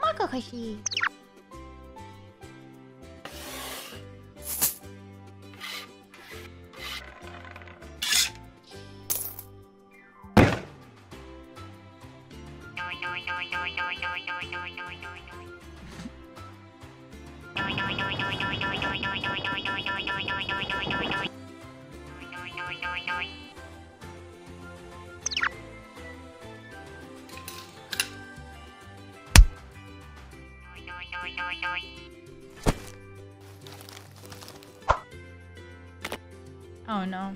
マカが欲しい。よいよいよいよい Oh no.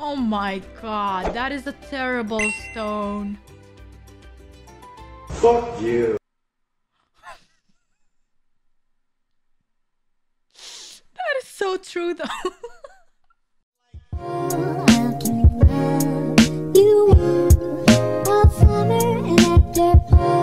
Oh my god, that is a terrible stone. Fuck you. That is so true though. How can we love you all summer and after